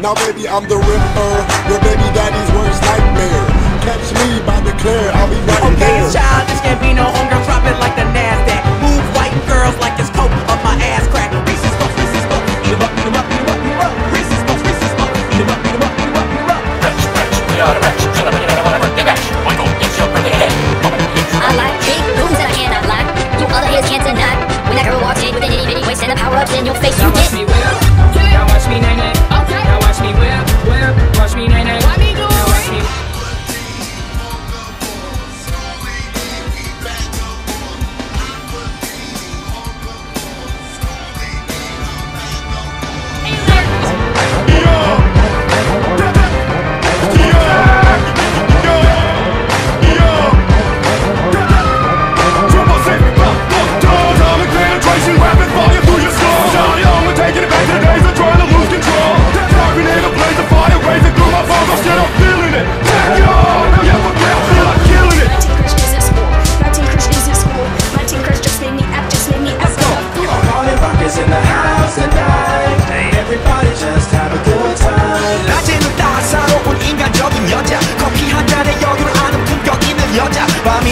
Now baby, I'm the ripper. Your baby daddy's worst nightmare. Catch me by the clear, I'll be right Okay, there. it's childish Gambino, homegirl, drop it like the Nasdaq. Move white girls like it's coke up my ass crack. Reese's Puffs, Reese's Puffs, eat 'em up, eat 'em up, eat 'em up, eat 'em up. Reese's Puffs, Reese's Puffs, eat 'em up, eat 'em up, eat 'em up, eat 'em up. I like big booms and I cannot lie. You other haters can't deny. When that girl walks in with an itty bitty waist and the power ups in your face, you Now watch get me whip. Now watch me nae nae. 여자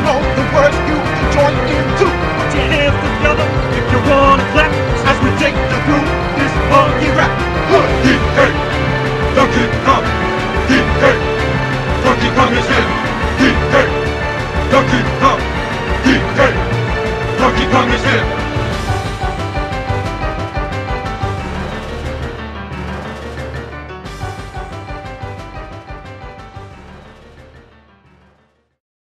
Know the words, you join in